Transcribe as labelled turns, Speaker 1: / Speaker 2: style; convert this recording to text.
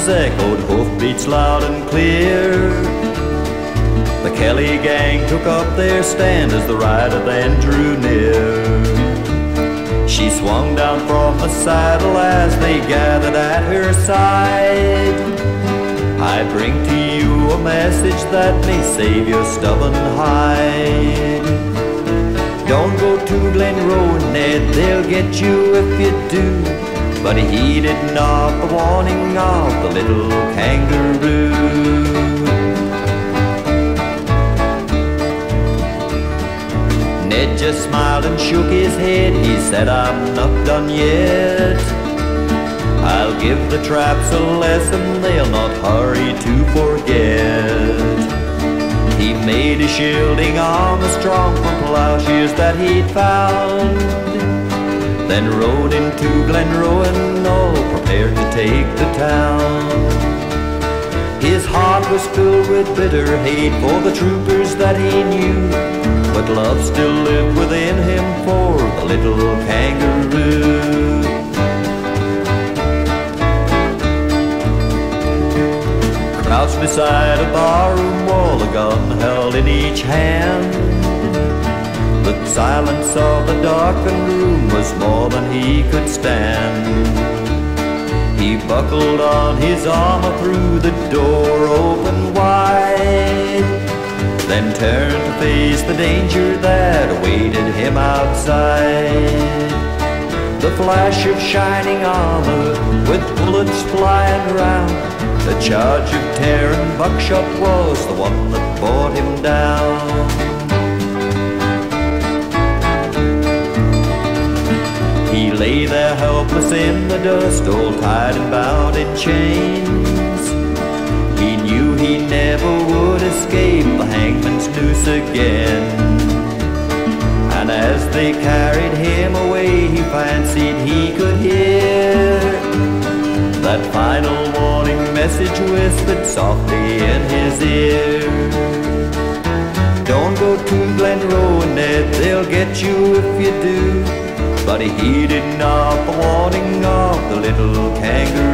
Speaker 1: songs echoed hoofbeats loud and clear. The Kelly gang took up their stand as the rider then drew near. She swung down from the saddle as they gathered at her side. I bring to you a message that may save your stubborn hide. Don't go to Glen Glenrowan, Ned, they'll get you if you do. But he heeded not the warning of the little kangaroo. Ned just smiled and shook his head. He said, I'm not done yet. I'll give the traps a lesson they'll not hurry to forget. He made a shielding armor strong from plowshares that he'd found. Then rode into Glenrowan, all prepared to take the town. His heart was filled with bitter hate for the troopers that he knew. But love still lived within him for the little kangaroo. Crouched beside a barroom wall, a gun held in each hand. The silence of the darkened room was more than he could stand. He buckled on his armor, through the door open wide, then turned to face the danger that awaited him outside. The flash of shining armor with bullets flying round, the charge of tearing buckshot was the one that brought him down. Lay there helpless in the dust, all tied and bound in chains. He knew he never would escape the hangman's noose again. And as they carried him away, he fancied he could hear that final warning message whispered softly in his ear. Don't go to Glenrowan, Ned, they'll get you if you do. Heeded not the warning of the little kangaroo.